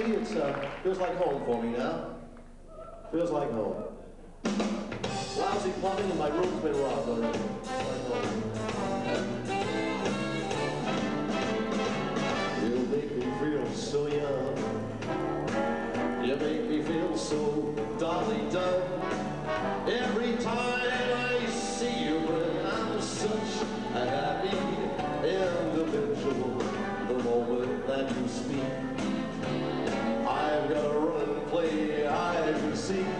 see, it's uh, feels like home for me now. see.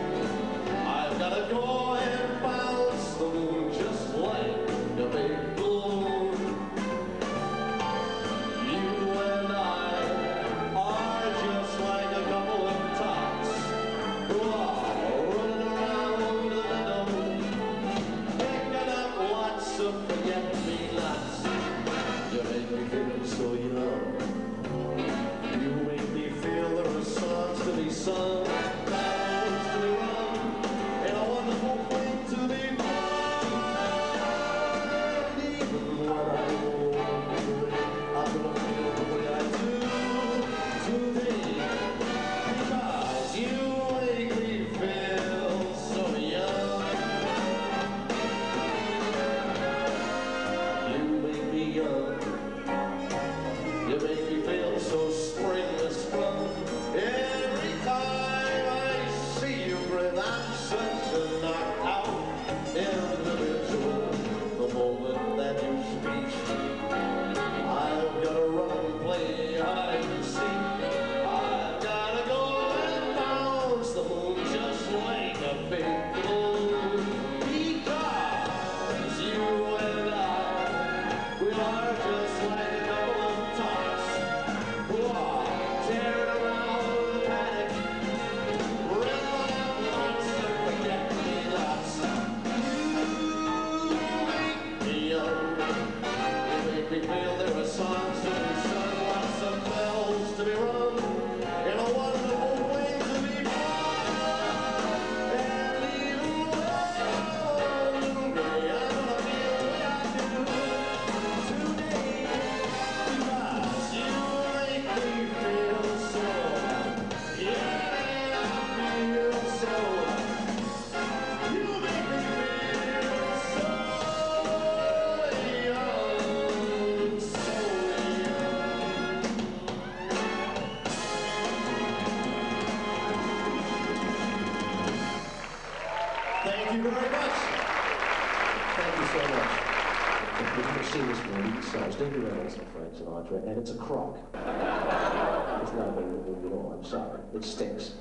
It's a crock. it's not very good at all, I'm sorry. It stinks.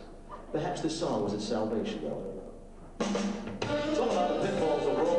Perhaps this song was its salvation, though. It's all about the pitfalls of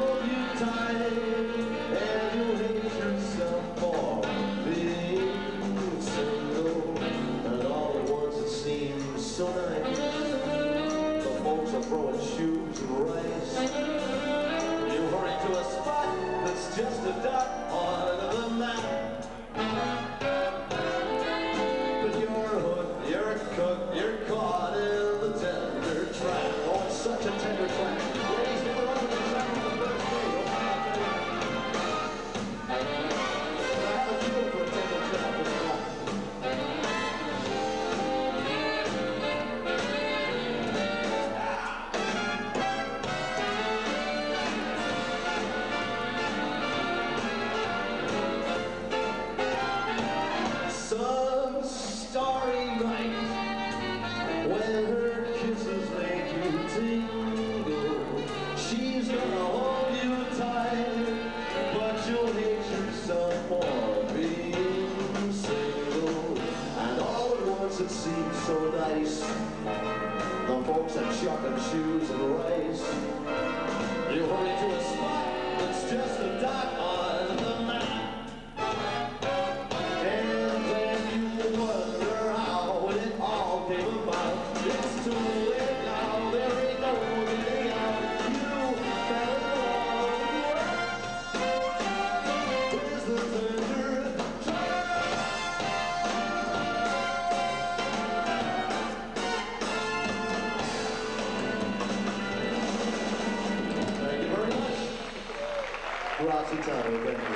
Grazie thank you.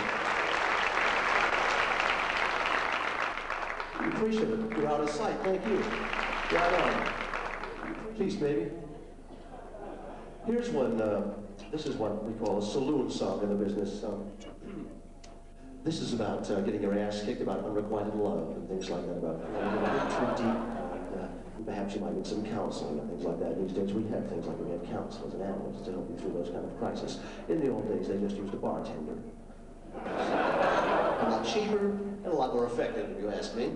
We appreciate it. You're out of sight. Thank you. Right on. Peace, baby. Here's one. Uh, this is what we call a saloon song in the business. Um, this is about uh, getting your ass kicked, about unrequited love and things like that. About uh, a bit too deep. Uh, perhaps you might need some counseling and things like that. These days we have things like we have counselors and analysts to help you through those kind of crises. In the old days, they just used a bartender. a lot cheaper and a lot more effective, if you ask me.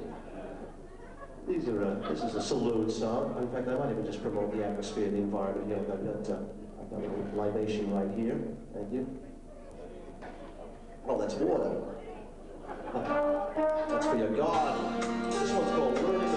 These are, uh, this is a saloon song. In fact, I might even just promote the atmosphere, the environment here. I've got, uh, I've got a little libation right here. Thank you. Oh, that's water. That's for your God. This one's called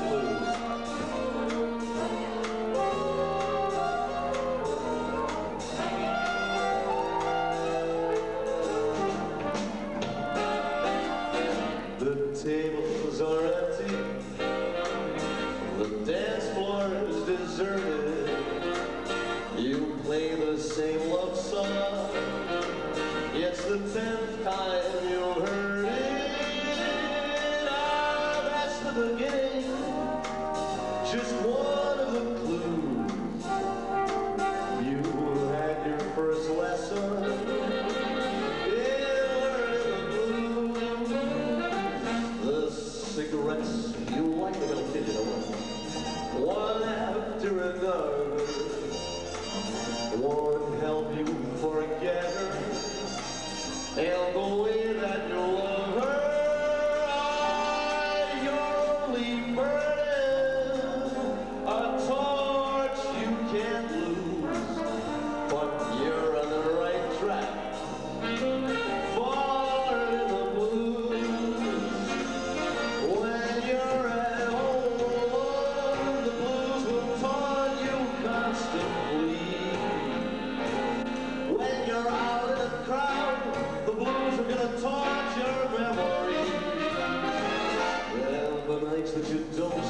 the nights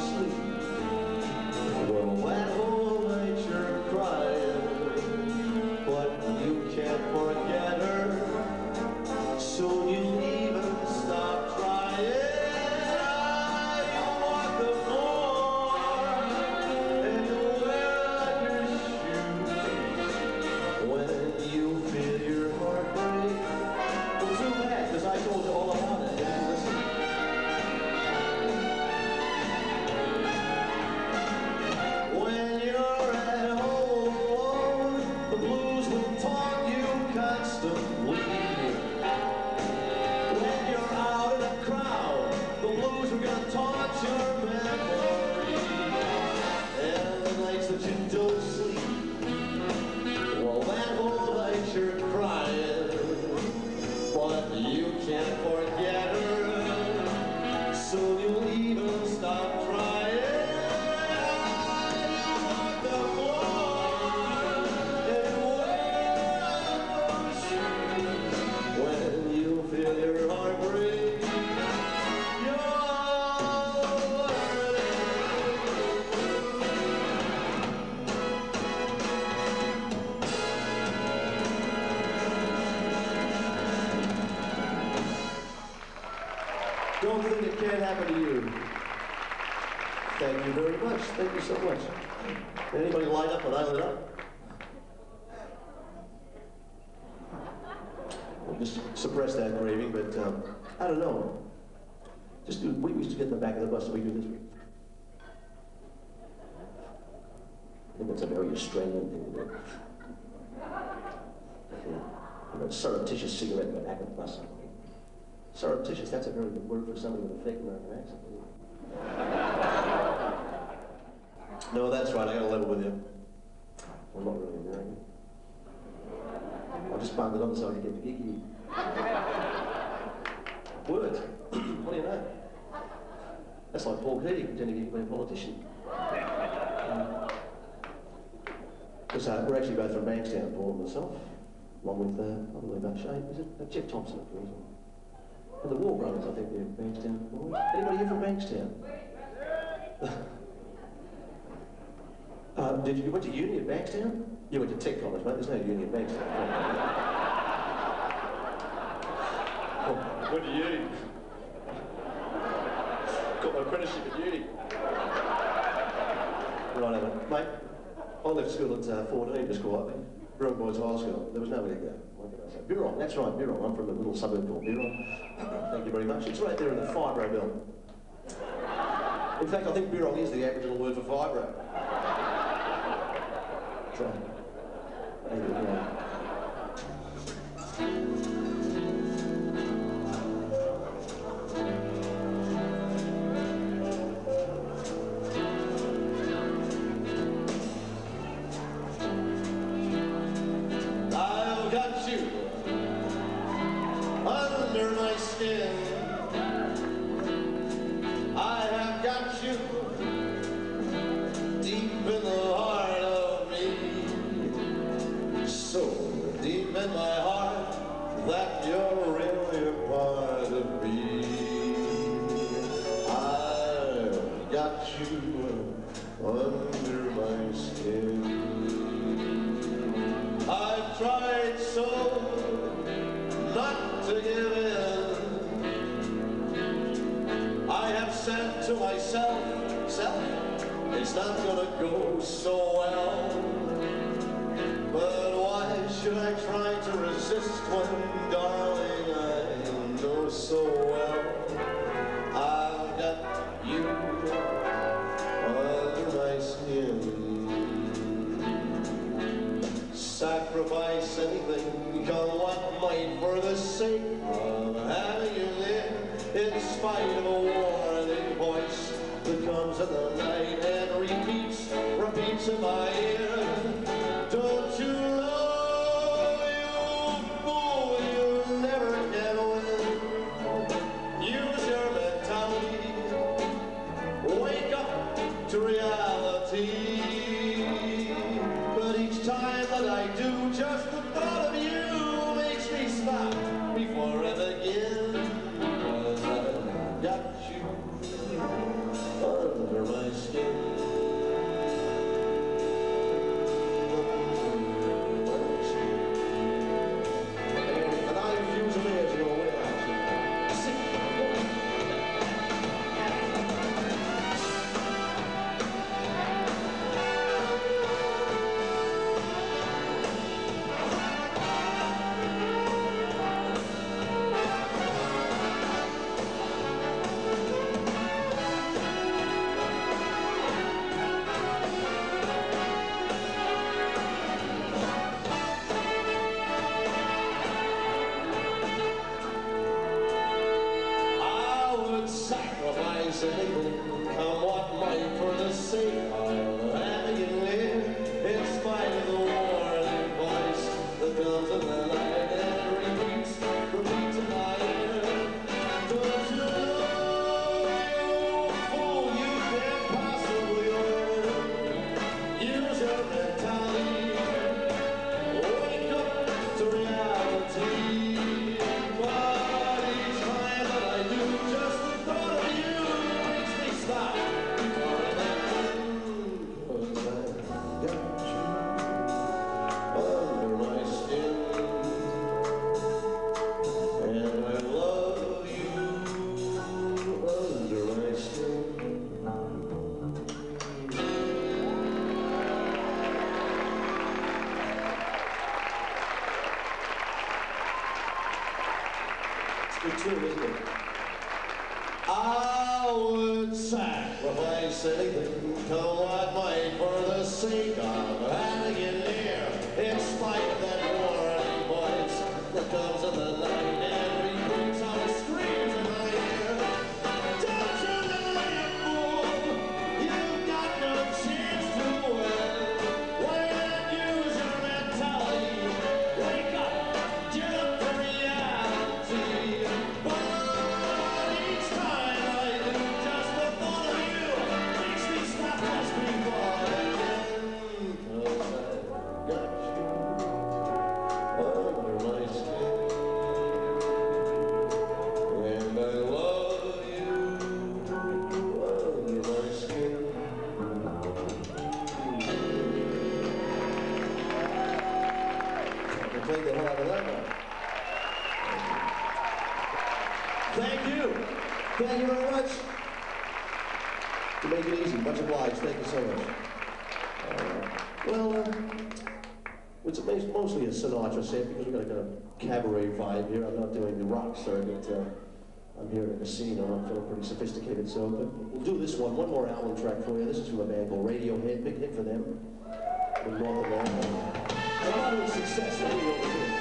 Thank you so much. Anybody light up when I lit up? We'll just suppress that craving, but um, I don't know. Just do, we used to get in the back of the bus and we do this. I think that's a very Australian thing to do. Yeah. Know, surreptitious cigarette in the back of the bus. Surreptitious, that's a very good word for somebody with a fake American accent. No, that's right, I got a level with you. I'm not really American. I just bunged it on so I could get the giggy. Words. what do you know? That's like Paul Keating pretending to be a politician. Uh, we're actually both from Bankstown, Paul and myself, along with, uh, I believe, uh, Shane, is it uh, Jeff Thomson, course. And the Waugh Brothers, I think they're Bankstown boys. Anybody here from Bankstown? uh, did you, you went to uni at Bankstown? You went to tech college, mate. There's no uni at Bankstown. Went to uni. Got my apprenticeship at uni. Right, over. Mate, I left school at uh, 14 just quietly. Birrong Boys High School. There was nowhere to go. What can I say? Birrong, that's right, Birrong. I'm from a little suburb called Birrong. Thank you very much. It's right there in the fibro belt. In fact, I think Birrong is the Aboriginal word for fibro. So, there anything, come what might, for the sake of having you there, in spite of a warning voice that comes in the night and repeats, repeats in my ear. Sinatra set because we've got a cabaret vibe here. I'm not doing the rock circuit. Uh, I'm here in a casino. I'm feeling pretty sophisticated. So, but we'll do this one. One more album track for you. This is from a band called Radiohead. Big hit for them. A lot of success.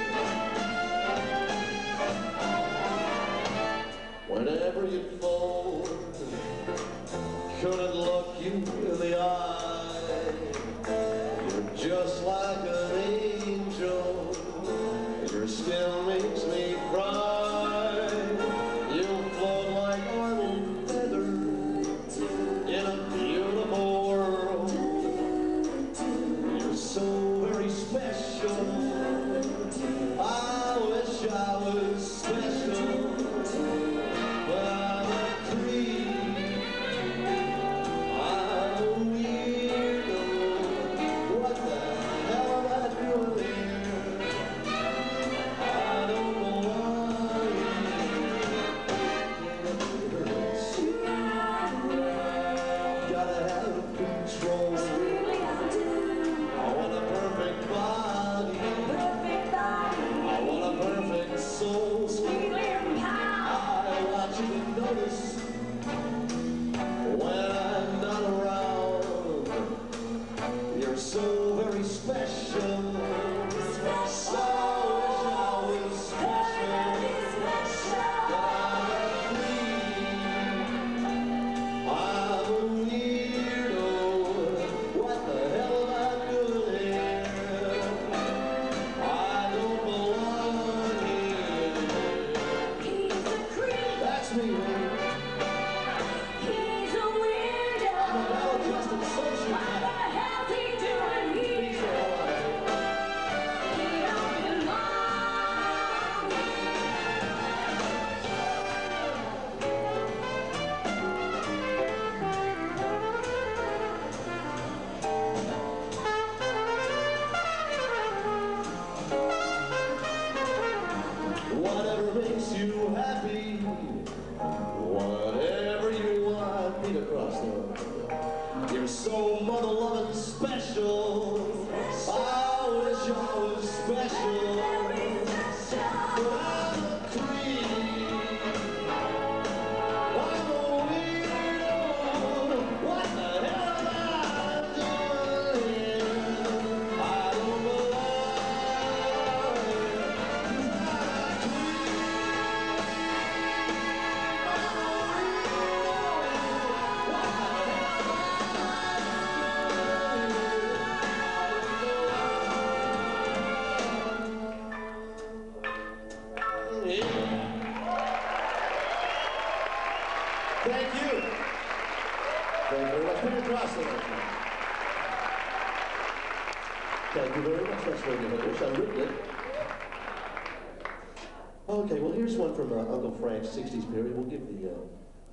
French 60s period, we'll give the, uh,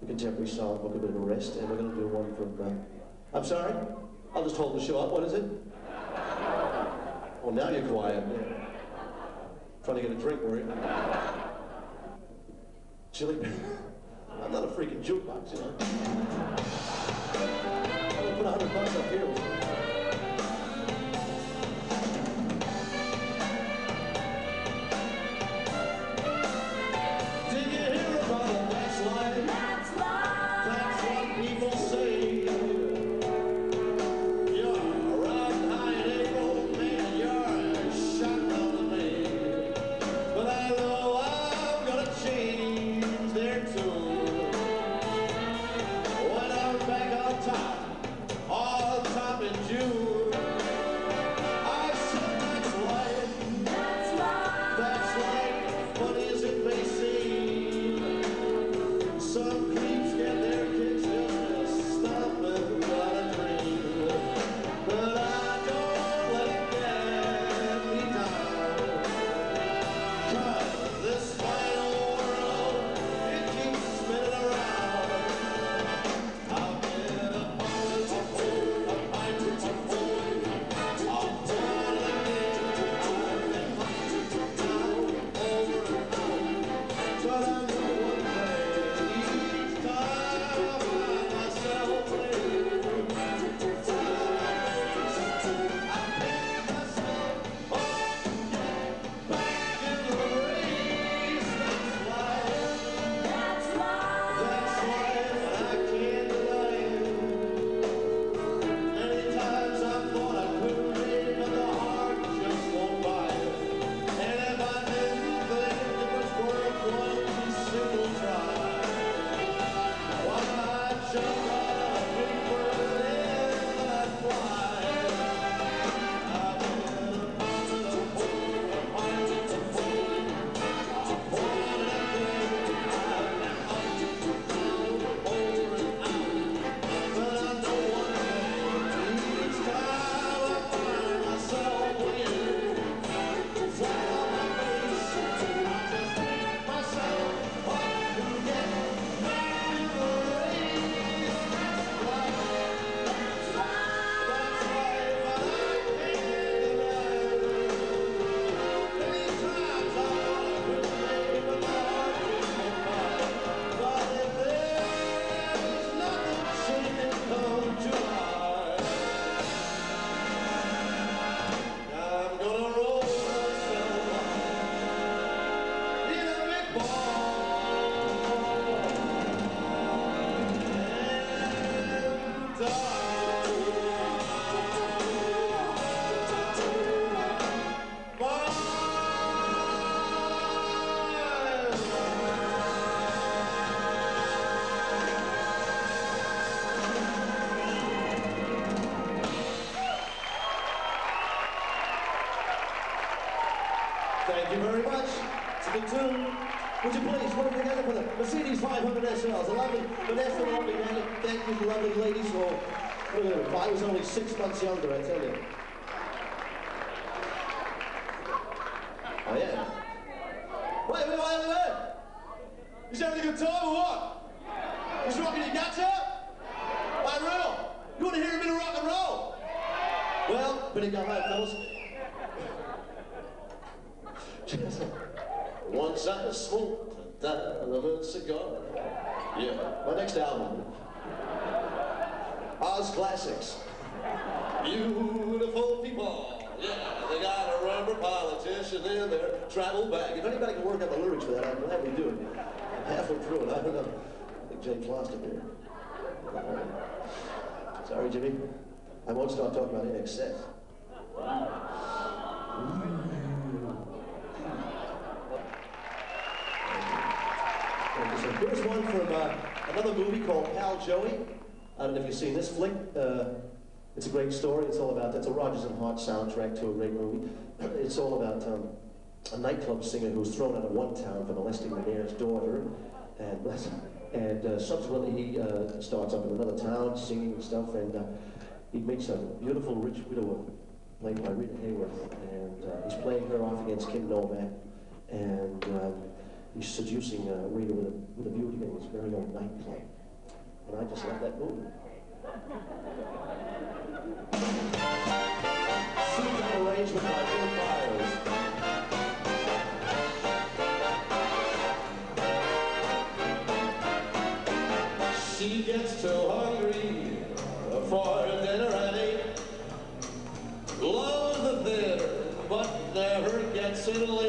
the contemporary songbook a bit of a rest, and we're going to do one from... Uh, I'm sorry? I'll just hold the show up. What is it? Well, now you're quiet. Yeah. Trying to get a drink, were you? Chili I'm not a freaking jukebox, you know. I'm going to put 100 bucks up here. Oh, yeah. Wait, wait, wait, wait. You having a good time or what? He's rocking your guts out? Hey, Riddle, you want to hear a bit of rock and roll? Well, better go home, fellas. Once I smoked a diamond cigar. Yeah, my next album. Oz Classics. Beautiful people. Yeah, they got a rubber politician in their travel bag. If anybody can work out the lyrics for that, I'm glad we do it. I'm halfway through it. I don't know. I think Jake lost it there. Sorry, Jimmy. I won't start talking about INXS. So here's one from uh, another movie called Pal Joey. I don't know if you've seen this flick. Uh, it's a great story. It's all about, it's a Rodgers and Hart soundtrack to a great movie. It's all about um, a nightclub singer who was thrown out of one town for molesting the mayor's daughter. And, bless him. and uh, subsequently he uh, starts up in another town singing and stuff. And uh, he meets a beautiful rich widower played by Rita Hayworth. And uh, he's playing her off against Kim Novak. And um, he's seducing uh, Rita with a, with a beauty in his very own nightclub. And I just love that movie. She gets too hungry for dinner the theater, but never gets late.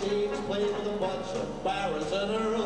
Games played with a bunch of barons and earls.